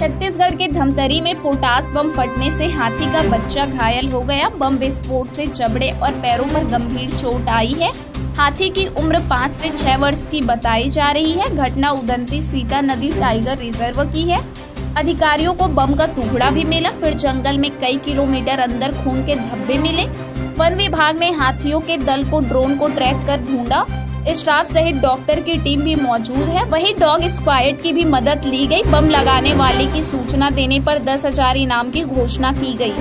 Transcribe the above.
छत्तीसगढ़ के धमतरी में पोटास बम फटने से हाथी का बच्चा घायल हो गया। बम विस्फोट से जबड़े और पैरों पर गंभीर चोट आई है। हाथी की उम्र पाँच से छह वर्ष की बताई जा रही है। घटना उदंती सीता नदी टाइगर रिज़र्व की है। अधिकारियों को बम का टुकड़ा भी मिला। फिर जंगल में कई किलोमीटर अंदर खून के धब्बे मिले। वन विभाग ने हाथियों के दल को ड्रोन को ट्रैक कर ढूंढा। स्टाफ सहित डॉक्टर की टीम भी मौजूद है। वहीं डॉग स्क्वाड की भी मदद ली गई। बम लगाने वाले की सूचना देने पर दस हज़ार इनाम की घोषणा की गई।